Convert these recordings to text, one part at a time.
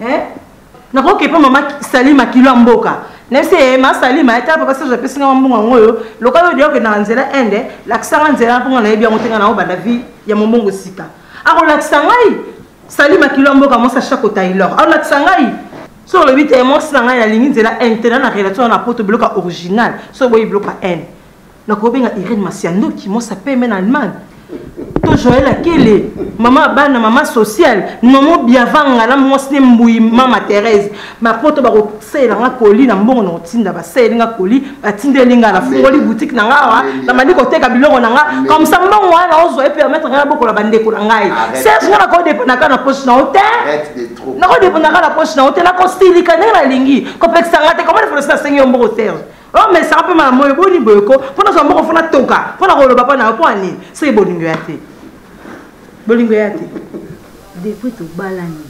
eh? nakoki epa mama salima kilo ya mboka nayebisi ye eh, ma salima ata papa serge apesi nga mambongo yango oyo lokola oyo deyoke na nzela ende lakisa nga nzela mpo nga nayebi yango te nga na obanda vie ya mombongo sika akolakisa ngai salima kilo ya mboka mosa chako taylor akolakisa ngai so olobi te mwasi na ngai nalingi nzela ende te na na relation na poto biloko ya original so oboyi biloko ya ende nakobenga irene masiandoki mwasi apeme na allemagne to joel akele mama ya bana mama sociale nomo biavanga na mwasi ne mbui mama therese bapoto bakosalela nga koli na mbongo na kotinda basaleli nga koli batindeli nga nafungoli butike na nga awa namandi koteka biloko na nga kamsa mbongo wana naozwa epermetre ngai nabokola bandeko na ngai serge nga nakodeponaka na poche na yo te nakodeponaka na poche na yo te nakosilika ndenge nalingi kopekisa nga te komana folosi nasengi yo mbongo serge omesaka oh, mpe malamu oyo boni boye ko mpo nazwa moko fona toka mpo na koloba mpo na yo mpo ani soki bolingo ya te bolingo ya te depuis tobalani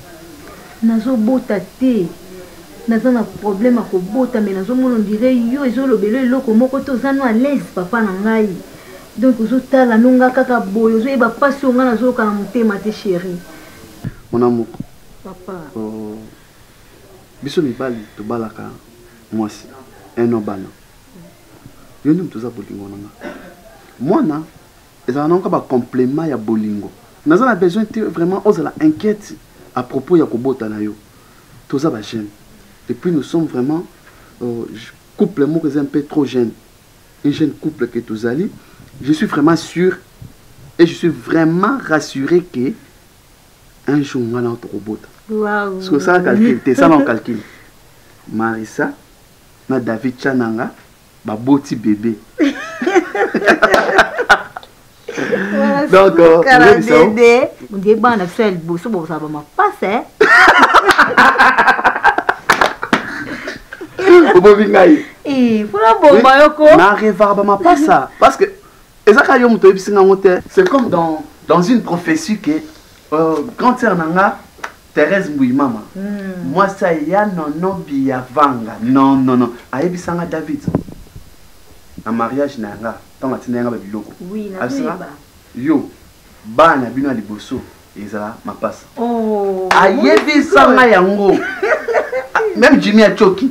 nazobota te naza na problème ya kobota mai nazomona ondire yo ezolobela eloko moko te oza no alaise papa na ngai donc ozotala no nga kaka boye ozoyeba mpasi oyo ngai nazoyoka na motema te chéri mon amour papa oh. biso mibali tobalaka mwasi un an bana yo nde moto oza bolingo na nga mwana ezala nango kaka bacomplement ya bolingo naza na besoin te vraiment ozala inquiète à propos ya kobota na yo toza ba jeune et puis nous sommes vraiment euh, couple moko eza un peu trop jeune un jeune couple que tozali je suis vraiment sûr et je suis vraiment rassuré que un jour nga nao tokobota wow. soki osala calcul te esala nao calcul marisa na david chananga baboti bebe donc nde bana na biso ya liboso bakozala bamapasa eh. obobi ngai eh, mpona boma yoko na revara bamapasa parce que eza kaka yo moto oyebisi nga yango te c'est comme dans, dans une prophétie que euh, grande sœur na nga Thérèse Mbuyimama mm. mwasi ya nono biyavanga non non non ayebisa nga David na mariage na yanga ntango atinda yanga babiloko oui, abisanga yo bana na bino ya liboso ezala mapasa oh, ayebisa nga yango même jimmy acoki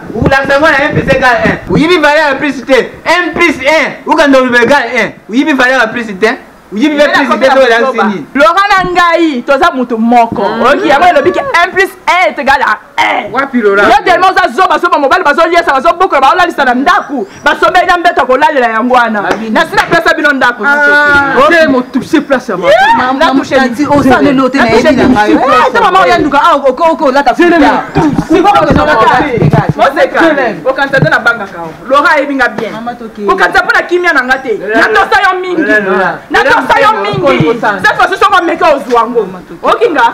Ulakisa mwana 1 plus egal 1. Uyibi valeur ya plus te. 1 plus 1 ukanda oluba egal 1. Uyibi valeur ya plus te. Uyibi pe plus te to elakisi nini? Laura na ngai toza moto moko. Mm. Oyoki yango elobi ke 1 plus 1 est egal à 1. Wapi Laura? Yo tellement oza zoba zoba mobali bazo liesa bazo bokola bazo lalisa na ndako. basombeli na mbeto kolalela yango wana nasi napesa bino ndako mama oyanduka okanisa te nabangaka lora ayebi nga bien okanisa mpo na kimia na nga te natosa yo mingi natosa yo mingi sefasusu omameka ozwa ngo okinga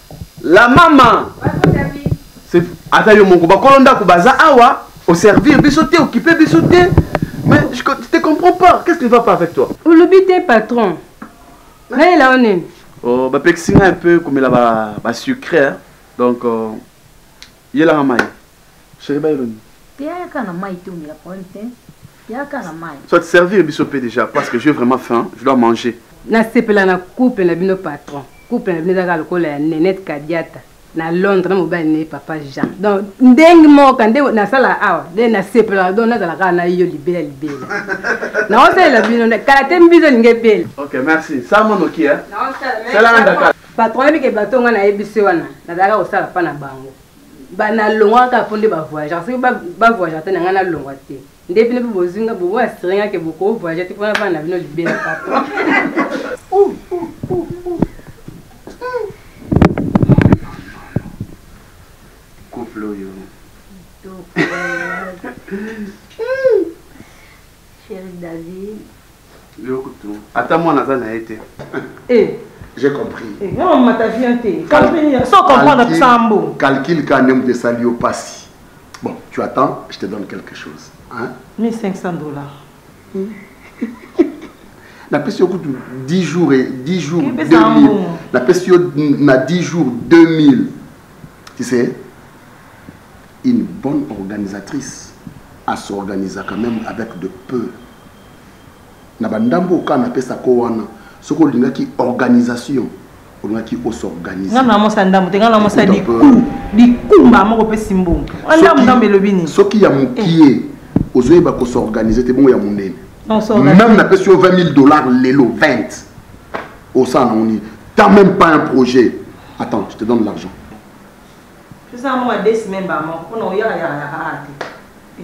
la mama ata yo moko bakolo ndako baza awa oservir biso te okipe biso te mais je te comprends pas qu'est ce qui ne va pas avec toi olobi te patron nayela yo nini oh, bapekisi ngai un peu komela basucre donc euh, Yela nga mai. Chérie ba yelo ni. Te ya kana mai te omela problème te. Ya kana mai. Soit servir biso pe déjà parce que j'ai vraiment faim, je dois manger. Na sepela na couple na bino patron. Couple na bino ezaka lokola ya Nenette Kadiata na Londres na mobali ne papa Jean. Donc ndenge moka nde na sala awa nde na sepela donc na zala kala na yo libela libela. Na osela bino kala te mbizo linge bela. OK merci. Ça mon okia. Na osela. Sala ndaka. patron ayebi ke bato ngai nayebisi wana nazalaka kosala mpa na bango nalongwa kaka mpo nde bavoyageur soki bavoyageur te na ngai nalongwa te nde bino mpe bozwi nga bobo asire nga ke bokovoyage te mpona bana na bino libela patron couple oyo chéri david Yo kutu ata mwana aza na ye te. Eh. J'ai compris. Eh, nga mama mata vient te. Compris ya so comprendre kusambo. Calcul ka nemu te sali yo pasi. Bon, tu attends, je te donne quelque chose. Hein? 1500 dollars. Hmm. napesi yo kutu 10 jours 10 jours 2000 napesi yo na 10 jours 2000 tu sais une bonne organisatrice à s'organiser quand même avec de peu na bandambo okaa napesa ko wana soki olingaki organisation olingaki osorganize nga namosa ndambo te nga namosa likumba moko opesi mbongo ndambo ndambo elobi nini soki ya mokie eh. ozoyeba kosorganize te bongo ya monene même napesi yo 20 000 dollars lelo 20 osala nango nini ta même pas un projet attends je te donne l'argent pesa yango adesi memba moko mpona oyaka yaka yaka te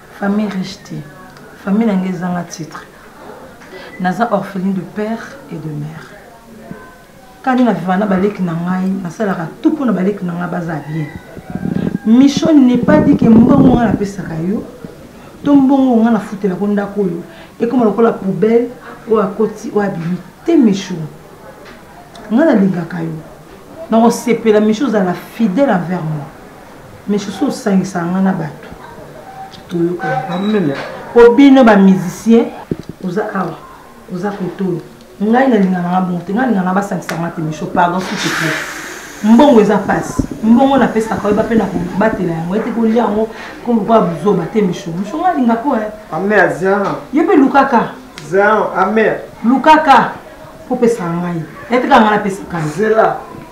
famille riche te famille na ngai ezanga titre naza orpheline de père et de mère kani na viva na baleki na ngai nasalaka tout mpo na baleki na ngai baza bien michon n'est pas dit ke mbongo ngai napesaka yo to mbongo ngai nafutelako ndako oyo ekoma lokola poubelle oyo akoti oyo abimi te michon ngai nalingaka yo nakosepela michon ozala fidèle envers moi mais soso osangisaka nga na bato toyokaka po bino bamusicien oza awa oza kotoyo ngai nalingaka nga bongo te ngai nalingaka basangisa nga te miso pardon sitepla mbongo eza mpasi mbongo napesaka oyeba mpe na kobatela yango ete kolia yango koluka buzoba te miso miso ngai alingaka oyo eh. ye mpe lukaka lukaka popesaka ngai etekaka ngai napesaka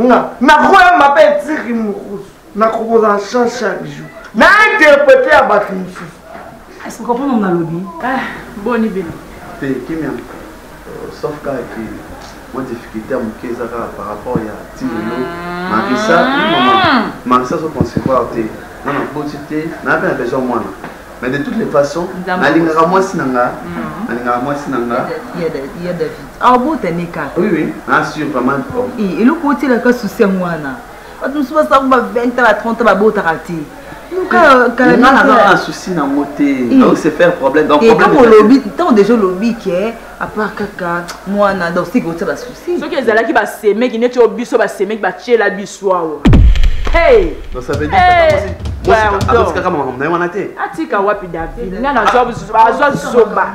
nga nakoyamba mpe etiki mokusu nakokozala chan chaque jour na interprete ya bato mosusu est-ce que comprendre mon alobi ah boni bino te kimia euh, sauf kaka ki mwa difficulté ya moke eza kaka par rapport ya tilelo mm. marisa marisa azoconcevoir te nga naboti te naa mpe na besoin mwana Mais de toutes les façons, nalingaka mwasi na nga, mhm. nalingaka mwasi na nga. Ya David. Ah bon, t'as né kaka. Oui oui, na sur vraiment. Eh, eloko otielaka souci yango wana. Bato mosusu basalaka ba 20 ans, ba 30 ans babotaka te. nga nazala na souci nango te donc se faire problème donc problème olobi ntango deja olobi ke apart kaka mwana donc siki otia basusi soki ezalaki basemeki neti oyo biso basemeki batiela biso awa hey! hey! akotikaka makambo na ye wana te atika wapi david nga nazwa zoba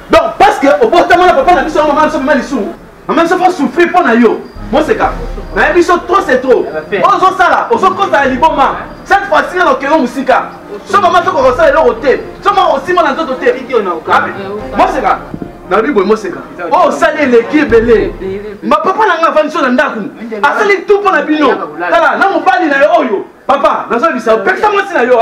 donc parce que obotama na papa na biso mama biso mama lisungu mama biso faut souffrir mpo na yo moseka nayebi biso trop c'est trop ozosala ozokosala liboma cette fois ci nano okende mosika soki mama soki okosala eloko te soki mama osimba na nzoto te moseka nalobi boye moseka oyo osali eleki ebele bapapa na ngai avandi so na ndako asali tu mpo na bino tala na mobali na yo oyo papa nazolobisa opekisa mwasi na yo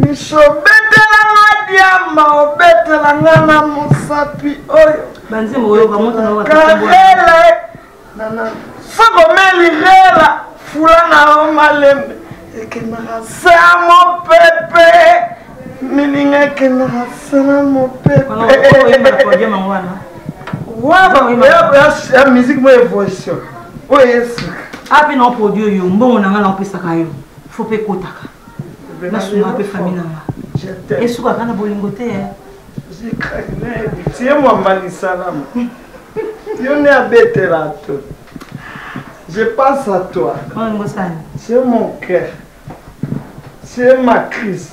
Michou, obetela nga diamba, obetela nga na mosapi oyo. Banze moyo ba moto na wa. Karela. Nana. Soko meli rela, fula na o malembe. Ekendaka se a mopepe. Milinga ekendaka se na mopepe. Wana oyo oyemba na podium yango wana. Wa, musique mo evolution. Oyo esika. Ape na produit yo, mbongo na nga na opesaka yo. fo mpe ekotaka nasunga mpe fami na nga esukaka na bolingo te eh. ye mwambani salama yo nde abetela to je passe à toi c'est mon cœur c'est ma crise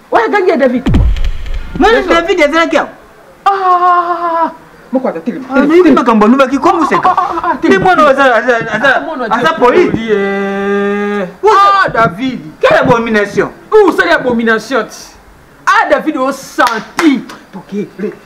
oyo agangi ya david mwana david azalaki awa ah, moko atatelema ah, nayebi makambo alobaki komoseka nde mwana aza poli david quelle abomination osali abomination ti ah david osanti tokele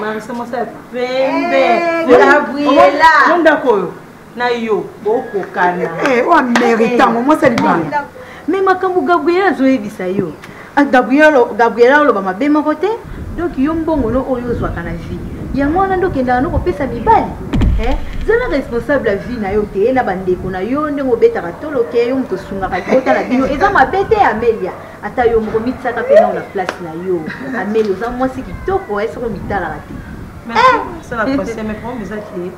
marisa mwasi ya pembe gabriela eh, ndako oyo na yo bokokana eh, oyo ameritango eh. mwasi ya libanda me makambo gabriela azoyebisa yo ah, gabriela oloba mabe moko te donc yo mbongo no oyo ozwaka na vie yango wana nde okendaka no kopesa mibali zala responsable ya vie na yo te na bandeko na yo ndenge obetaka toloke yo moto osungaka libota na bino eza mabe te amelia ata yo moko mitisaka mpe nao na place na yo ameli oza mwasi kitoko eh, soko mitalaka te sala eh! conseil mais problème eza ke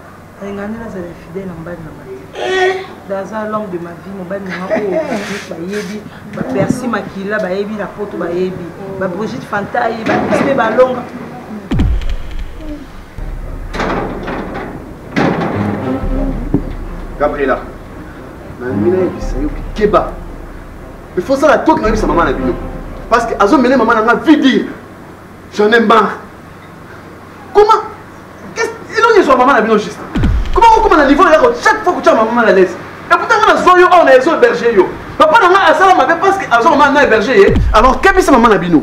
ringani nazala fidèle na mobali na ngai eh! daza langue de ma vie mobali nanga oyo bayebi bapersi makila bayebi na poto bayebi babrigite fantai bapesi mpe balonga gabriela nalingi nayebisa yo keba il faut sala toki na yebisa mama na bino parce que azo mele mama na nga vie dire j'en ai marre comment elongi ezwa mama na bino juste comment okoma na niveau na yako chaque fois kotia mama na l'aise eputa nga nazwa yo awa na ezo héberge yo papa na nga asala mabe parce que azwa mama na héberge ye alors kebisa mama na bino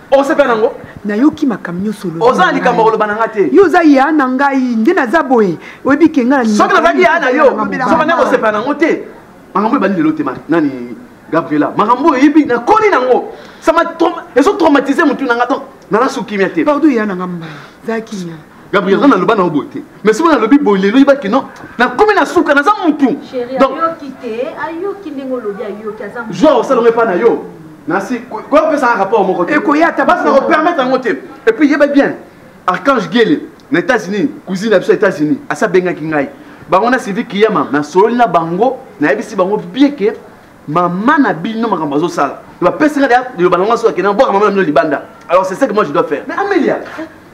okosepela nango nayoki makambo nyonso olobi oza na likambo koloba na nga te yo oza ya na ngai nde naza boye oyebi ke ngai soki nazalaki ya na yo soki nde kosepela nango te makambo ebandi lelo te nani gabriela makambo oyo oyebi nakoli nango ezotraumatise motu na nga donc nana sukimia te pardon ya na nga mbai za kimia gabriel nga naloba nango boye te mais soki nalobi boye lelo yeba ke non nakomi na suka naza mutu zwa osalongo epa na yo nasi kopesaka rapport moko te ekoya ata basi nakopermettre yango te epuis yeba bien archange gele na états-unis cousine na biso ya états-unis asi abengaki ngai bango na sylvie kiyama nasololi na bango nayebisi bango bien ke mama na bino makambo azosala bapesi ngai liloba na ngai soki akenda bwaka mama na bino libanda alors c'est ce que moi je dois faire mais amelia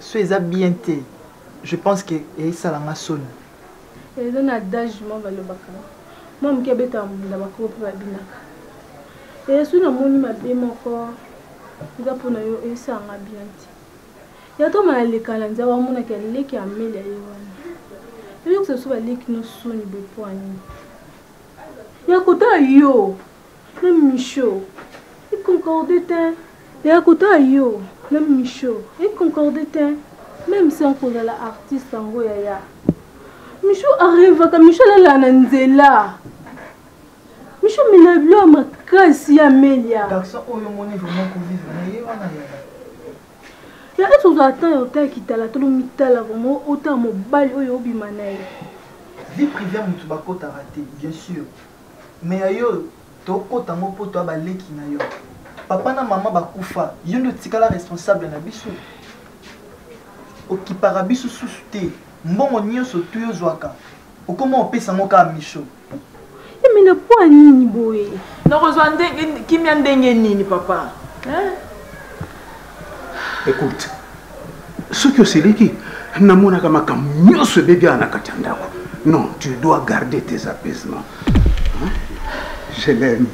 Son eza bien te. Je pense que esala nga soni. Eza na adage mwa balobaka. Mwa moke abetaka mbunda bakoko mpe babinaka. Eza soki namoni mabe moko eza mpo na yo esala nga bien te. Ya to mala leka na nzela wamonaka ya leki ya meli ya ye wana. Ebi kusa so baleki no soni boye mpo ani. Ya kotala yo. Meme Micho, il concorde tein. Ya kota yo, meme Micho, il concorde tein. Meme sans kozala artiste yango yaya. Micho arevaka Micho alala na nzela. Micho mela bilo ya makasi ya melia. Garçon oyo moni vraiment ko vivre na ye wana yaya. Ya esi ozala temps ya otala kitala tolo mitala vraiment otala mobali oyo obima na ye. Vie privée ya motu bakotaka te, bien sûr. Mais ya yo to kota ngo po toa ba leki na yo. Papa na maman ba kufa, yo nde otikala responsable na biso? Okipaka biso susu te. Mbongo nioso tu yo zwaka, okoma opesa ngo ka micho. Emela eh, po nini boye? Nakozwa ndenge kimia ndenge nini papa? Hein? Écoute, soki osiliki namonaka makambo nyonso ebebi awa na kati ya ndako non tu dois garder tes apaisements je l'aime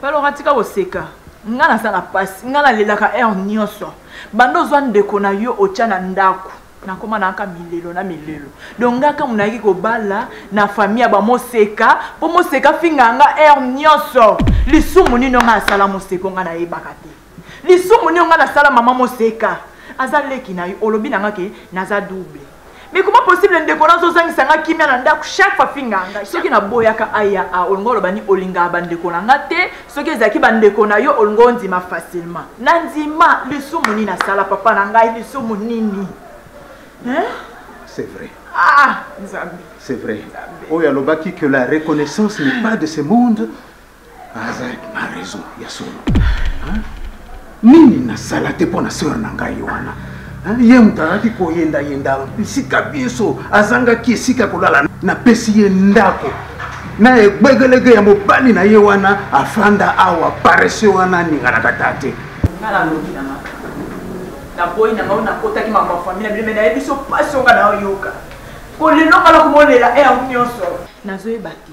palora tika koseka ngai naza na mpasi ngai nalelaka heure nyonso banda ozwa ndeko na yo otya na ndako nakoma nayaka milelo na milelo donc ngai kamo nayaki kobala na famille ya bamoseka mpo moseka finga nga heure nyonso lisumu nini ongai asala moseko ngai nayebaka te lisumu nio nga nasala mama moseka aza leki na yo olobi na nga ke naza double mais comment possible ndeko nazo zangisa nga kimia na ndako chaque fois finga nga soki na boyaka aya a olingo oloba ni olinga ba ndeko na nga te soki ezaki ba ndeko na yo olingo ndima facilement na ndima lisumu nini asala papa na ngai lisumu nini hein c'est vrai ah nzambe c'est vrai oyo alobaki que la reconnaissance n'est pas de ce monde azalaki na raison ya solo nini nasala te mpo na sœur na ngai wana ye moto azalaki koyendayenda bisika binso azangaki esika ya kolala napesi ye ndako na egbegelege ya mobali na ye wana afanda awa parese wana aninganaka ta te naboyi na ngai nakotaki makambo ya famille na bino me nayebi so mpasi onga nayoyoka kolelo kala komolela eyango eh, nyonso nazoyeba te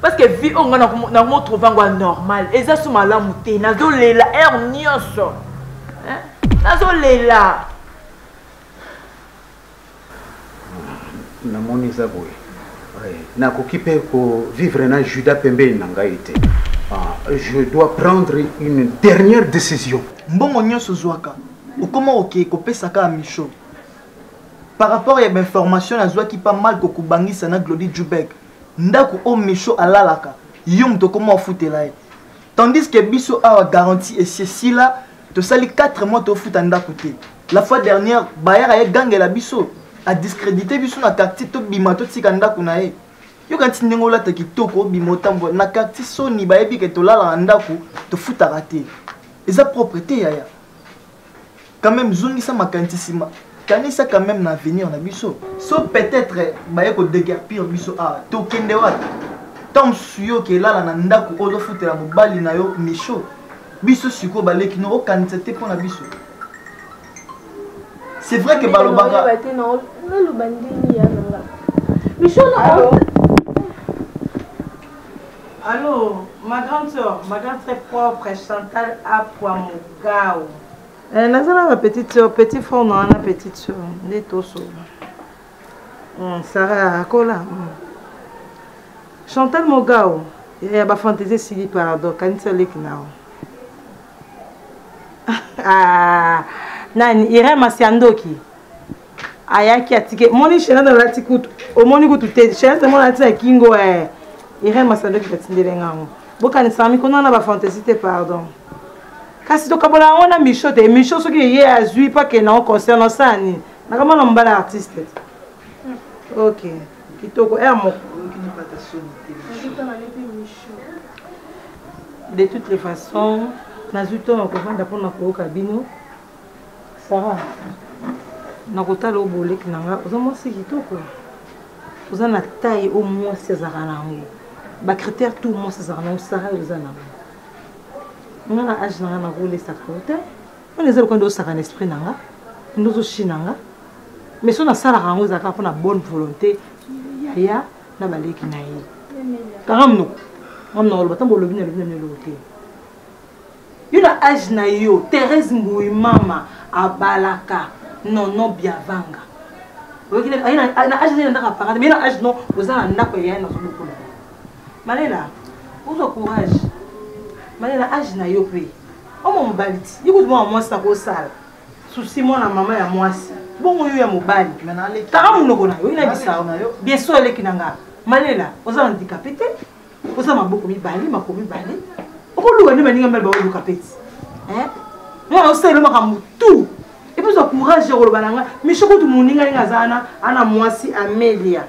parce que vie oyo ngai nakomotrouve yango ya normal eza so malamu te nazolela heure nyonso nazolela namoni eza boye nakoki mpe kovivre na juda pembeni na ngai te ah, je dois prendre une dernière décision mbongo nyonso ozwaka okoma oke kopesa kaka micho par rapport ya bainformation nazwaki pa mal kokobangisa na glodi jubek ndaku o micho alalaka yo moto okoma ofutela ye tandis que biso awa garantie esi esila tosali 4 mois tofuta ndaku te la fois dernière bayaka ye gangela biso adiscrédite biso na quartier tobima totika ndaku na ye yoka nti ndenge olata kitoko obima otambola na quartier soni bayebi ke tolalaka ndaku tofutaka te eza propre te yaya quand même zongisa makanisi nsima kanisa quand même na avenir na biso so peut-être baye kodeguerpir biso awa tokende wapi ntango mosusu yo okelala na ndako oyo ozofutela mobali na yo micho biso sikoyo baleki no okanisa te mpo na biso c'est vrai que balobaka naloba ndenge ya nanga micho Allô, ma grande soeur, ma grande très propre, Chantal Apoimo. Gao. Eh, naza na petite soeur, petit frère na na petite soeur, nde tosoba. Mm, Sarah akola. Mm. Chantal Mogao, ya ba fantaisie sili pardon, kanisa leki nao. ah, nani Irène Masiandoki. ayaki atike moni shenata alati kutu omoni kutu te shenata mona alati na kingo eh. irene masandoki batindele nga yango bokanisaka mikolo wana bafantasie te pardon kasi tokabola yango na micho te micho soki eye azwi pake nango concert nasala nini nakamona mobala artiste te ok kitoko r eh, moko de toutes les façons nazwi ntongo kovanda mpo na koyoka bino Sarah, nakotala o boleki na nga oza mwasi kitoko oza na taille o mwasi azalaka na yango bacritère tout mwasi azalaka na yango sara oza na yango nga na age na nga nakolesaka yo te wana eza lokola nde osaka na esprit na nga nde ozoshi na nga mais so nasalaka yango ezalaka mpo na bonne volonté yaya na baleki na ye kanga mnoko nga mnoko oloba ntango olobi na lobi na mino eloko te yo na age na yo therese mbuyi mama abalaka nono biavanga na age na ndako apakata me na age no oza na ndako ya yaya nazobokola malela ozwa courage malela age na yo mpe omo mobali ti ye kutu mwana mwasi nakosala susi mwana mama ya mwasi bongo yo ya mobali kaka monoko na yo oyina bisao bien so eleki na nga malela oza na handikape te oza maboko mibale mako mibale okoluka nde baninga mibale baoluka peti nga naosalela makambo tu epesa courage ya koloba na nga misho kutu moninga ndenge aza wana ana mwasi amelia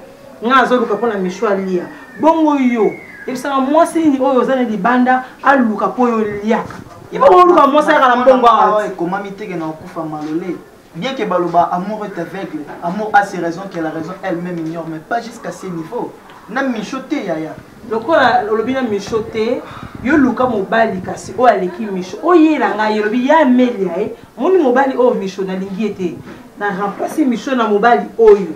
nga azoluka mpo na misho alia bongo yo ebisaka mwasi nini oyo oza na libanda aluka mpo yo liaka ye bakoluka mwasi ayaka na mbongo awa ekomami teke na okufa malole Bien que baloba amour est aveugle, amour a ses raisons que la raison elle-même ignore, mais pas jusqu'à ce niveau. Na micho te yaya. lokola olobi na misho te yo luka mobali kasi oyo aleki misho oyela ngai olobi ya amelia e moni mobali oyo misho nalingi ye te na remplace misho na mobali oyo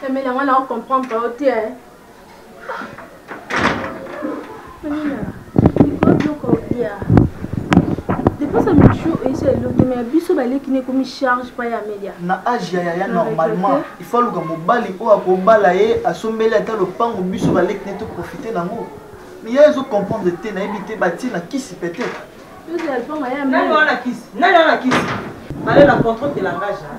Pamela wana o comprendre yo te. Eh. Pamela, ikoa biloko obia. Depuis sa michou esi elongi mais biso baleki ne komi charge pa ya media. Na age ya yaya normalement, il faut luka mobali oyo akobala ye asombeli ata lopango biso baleki ne to profiter nango. Mais yaya ezo comprendre te nayebi te batie na kisi peut-être. Nani wana kisi? Nani wana kisi? Allez la contrôle de langage. Hein?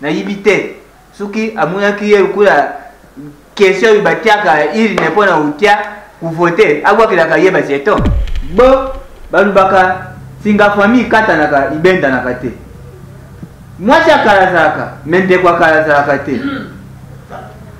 nayibi te soki amonaki ye lokola question oyo batiaka irine mpo na otya kuvote abwakelaka ye bajeton bo balobaka singa famille ekatanaka ibendanaka te mwasi akala azalaka me ndeko akala azalaka te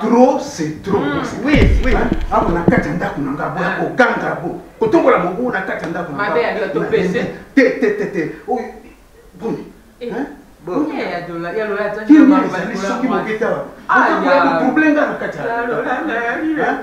trop c'est trop hmm, ako na kati ya ndako na nga boya koganga ah. bo kotombola mobuu na kati ya ndako na te te te te oyo boni soki moketawa problème nga na kati ya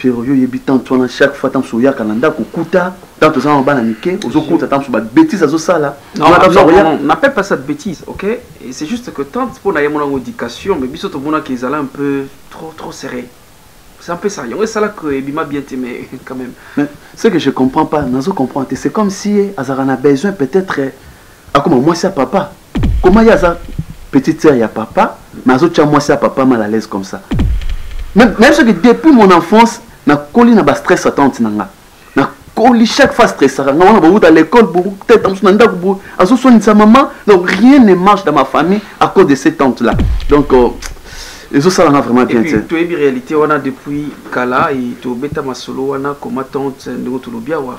Pierre yo yebi tante wana chaque fois tante soyaka na ndako kuta tante oza na bana mike ozo kuta tante ba bêtises azo sala non non na pas ça de bêtises OK et c'est juste que tante pour na yemona ngo éducation mais biso to mona qu'ils un peu trop trop serré c'est un peu ça yango esala que ebima bien te mais quand même mais ce que je comprends pas nazo comprendre c'est comme si azaka na besoin peut-être akoma mwasi ya papa Comment ye aza petite sœur ya papa mais azotia mwasi ya papa mal à l'aise comme ça nayebi soki depuis mon enfance nakoli na bastress atante na nga nakoli chaque fois stressaka nga wana bawuta l'école bourg tete mosusu na ndako bourg azoswanisa mama donc rien ne marche dans ma famille à cause de cette tante là donc euh, ezosala nga vraiment bien te toyebi réalité wana depuis kala tobeta masolo wana koma tante ndenge tolobi awa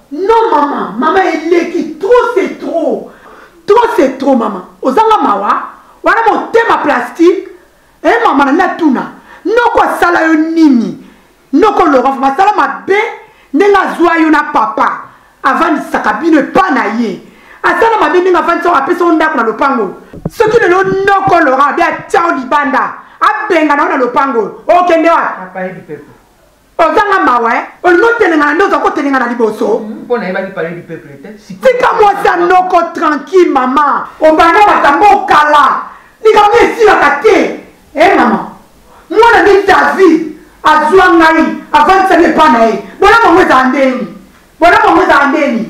Non maman, maman eleki trop c'est trop. Trop c'est trop maman. Ozanga mawa, wana motema plastique. Eh maman na natuna, noko asala yo nini? Noko Laurent masala mabe ndenge azwa yo na papa avandisaka bino epa na ye asala mabe ndenge avandisa apesa yo ndako na lopango soki lelo noko Laurent abe atya yo libanda abengana yo na lopango okende wapi ozanga mawa eh? olingi otelengana nde oza kotelengana liboso mm, mpo nayebaki pale du peuple te tika mwasi ya noko tranquille mama obanda makambo okala likambo esilaka te e eh, mama mwana nde david azwa ngai avandisami epa na ye bona bango ezala ndeni bona bango ezala ndeni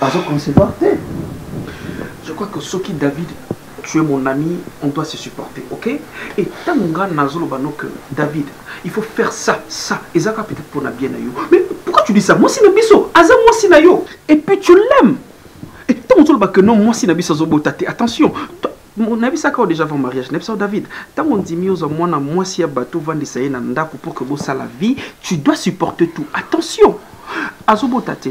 azo concevoir te je crois que soki david tu es mon ami on doit se supporter ok et ntango nga nazoloba no que david il faut faire ça ça ezaka peut-être mpo na bien na yo mais pourquoi tu dis ça mwasi na biso aza mwasi na yo et puis tu l'aimes et ntango ozoloba que non mwasi na biso azobota te attention nayebisaka yo déjà avant mariage nayebisa yo david ntango ondimi ozwa mwana mwasi ya bato ovandisa ye na ndako pour que bosala vie tu dois supporter tout attention azobota te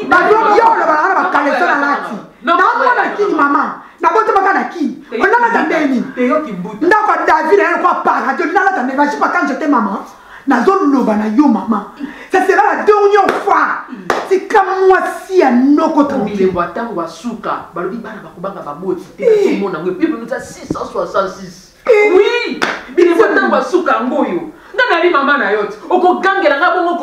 yo olobaka na bakaleso na lati naamona na kini mama nabotamaka na kini onalata ndeni ndako ya david naye lokwa paradio linalata ndeni bajipa quand jete mama nazoloba na yo mama ça sera la dernière fois tika mwasi ya noko bilembo ya ntango basuka balobi bana bakobanga baboti te omona yango epe bino ta 666 oui binisio ntango asuka yango oyo nga nali mama na yo ti okogangela nga bongo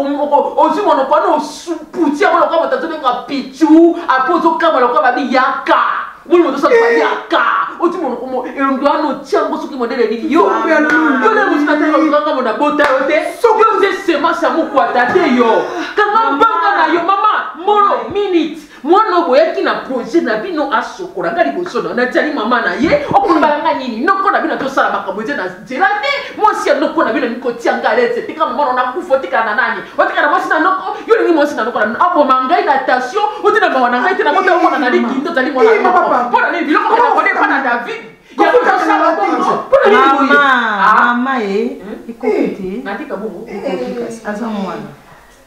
ozwi monoko wana oputi yango lokola moto azobenga pichu apo ozokama lokola babi yaka moni moto osala eh. yaka oti monoko elongi wana otia yango soki modele nini yo yona mosikatanga mona bota yo te soki oze semence ya mokwata te yo kanga mbanga na yo mama molo minute mwana oyo boyaki na projet na bino asokola nga liboso na natali mama na ye okoloba nga nini noko na bino tosala makambo ete na nzela te mwasi ya noko na bino alingi kotia nga lese tika mama na nakufa otikala na nani otikala na mwasi na noko yo olingi mwasi na noko na bino aboma ngai na tasio oti na mawa na ngai te na mota omona na likindo ozali mwana mpo na nini biloko kena kode epa na david mama ye ekoki te aza mwana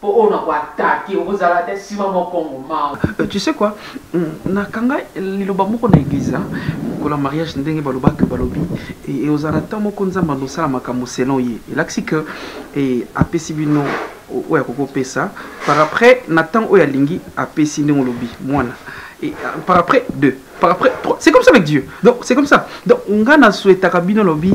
Po oyo na ko attaquer oko zala te sima mwa kongo mao. Euh, tu sais quoi na kanga liloba moko na église hein? mokolo ya mariage ndenge baloba que balobi et ozala na temps moko nzambe andosala makambo selon ye elakisi que et apesi bino oyo akoki kopesa par après na temps oyo alingi apesi ndenge olobi mwana et euh, par après deux par après trois c'est comme ça avec dieu donc c'est comme ça donc nga na souhaitaka bino lobi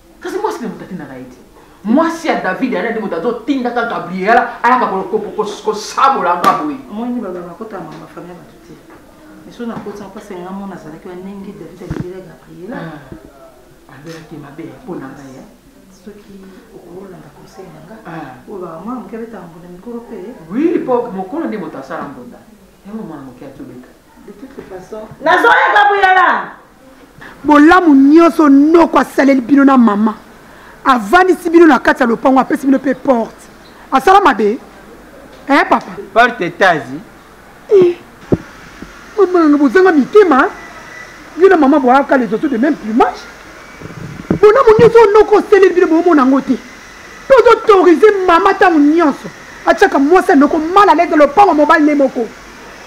kasi mwasi na moto atindaka ye te mwasi ya david yana nde moto azotindaka gabriela ayaka kosabola nga boye omoni baloba nakotala mama famille bato te miso nakotisa mpasi nga mona azalaki wa ndenge david alobela gabriela ah, abelaki mabe mpo na ngai eh. soki okolanda conseil na nga ah. oyo bamwana moke abetaka mbunda mikolo mpe wi mpo mokolo nde moto asala mbunda yango mwana moke atobeta nazoyeba buyala bolamu nyonso noko asaleli bino na mama avandisi bino na kati ya lopango apesi bino mpe porte asala mabe eh papa porte etazi eh, mamananga bozanga mitema yo na mama boyaka les oiseaux de même plumage bolamu nyonso oyo noko oseleli bino bomona yango te mpe ozoautorize mama ntango nyonso atyaka mwasi ya noko mal alaise lopango mobali ne moko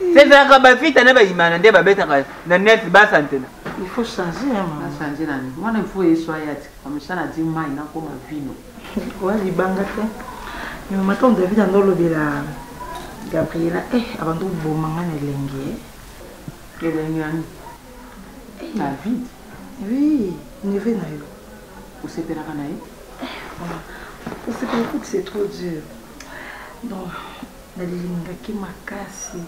ezalaka bavita na bayimana nde babetaka na net basantena il faut changer hein maman changer nani mwana il faut yesu ayati amesana di mai na koma vino oya libanga te mais maman ton david ando olobela gabriela eh abandi koboma nga na elengi eh. elengi yani eh. david oui neve na yo osepelaka na ye eh, osepela kuki c'est trop dur donc nalingaki makasi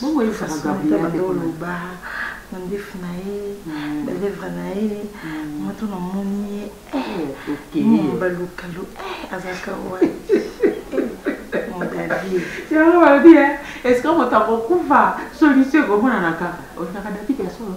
bongo ye façon ata banda oloba na ndefu na ye mm. balevre na ye mm. moto namoni ye eh, eh, balukalo eh, azalaka wapi yango balobi estce moto akokufa solution ekomonana kaka olinaka david ya solo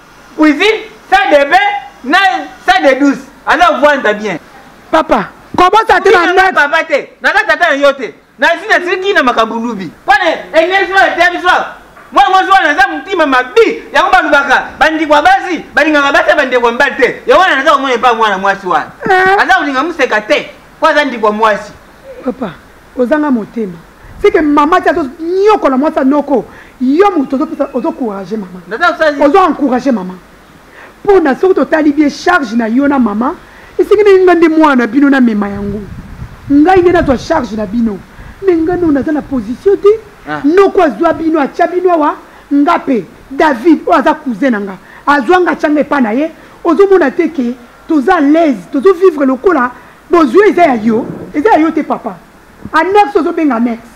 cuisine salle de bain na salle de douce aza vanda bien papa kobota te na net papa te naza tata na yo te nazwi nasiliki na makambo lubi mpona energie wana eteya biso awa mwana mwasi wana naza motima mabi yango balobaka bandeko ya basi balingaka basi ya bandeko ya mibali te yango wana naza komona epa mwana mwasi wana eh. aza kolinga moseka te mpo aza ndeko ya mwasi papa Ozanga motema. C'est que maman tia to nyoko la mwasa noko. Yo muto to pesa ozo courage maman. Ozo encourager maman. Pour na soki to tali bien charge na yo na maman. Isingi ni ngande mwana bino na mema yango. Ngai nde na to charge na bino. Mais ngano na zana position te. Ah. Noko azwa bino a tia bino wa ngape David oyo aza cousin na nga. Azwa nga changa epa na ye. Ozo mona te ke toza alaise tozo vivre lokola bozwi eza ya yo eza ya yo te papa annexe ozobenga annexe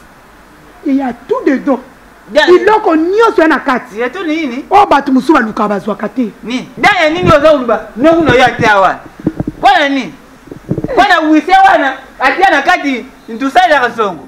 eya tout dedans biloko nyonso ya na kati oyo bato mosusu balukaka bazwaka te daya nini oza koluba noku na yo atia wana mpo na nini mpo na wise wana atia na kati ntusalelaka songo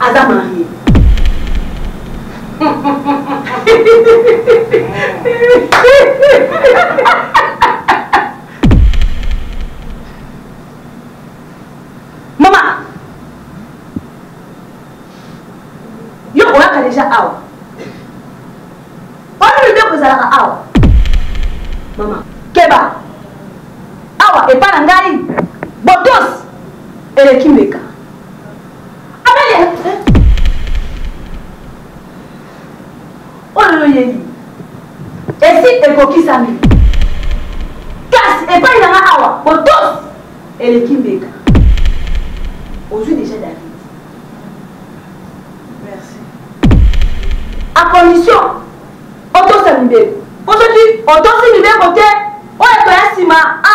Aza marie. Mama. Yo oyaka deja awa. Oyo nde kozalaka awa. Mama, keba. Awa epa na ngai. Botos eleki meka. oyo oyebi esi ekokisami kasi epai nanga awa botosi eleki mbeka ozwi deja david merci a condition otosa mibeko mpo soki otosi mibeko te oyo ekoya nsima a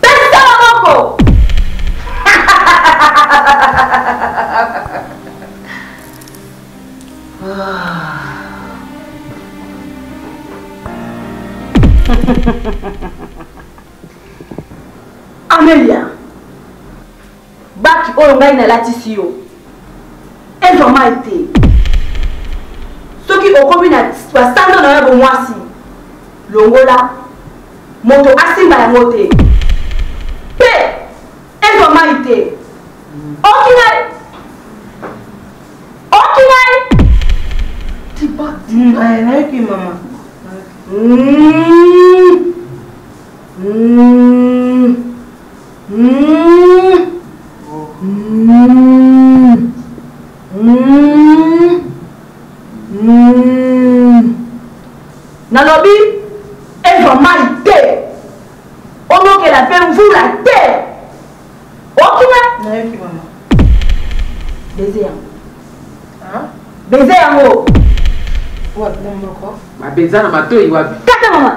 pesa maboko Amelia baki oyo ngai nalatisi yo ezwa mai te soki okomi na basanza na yo ya bomwasi longola moto asimba yango te mpe ezwa mai te oki ngai oki ngai nayoki mama mm. mm. nalobi eva mai te onokela mpe mvula te okima beze yango beze yango wapi na monoko mabenza na matoi wapi kata mama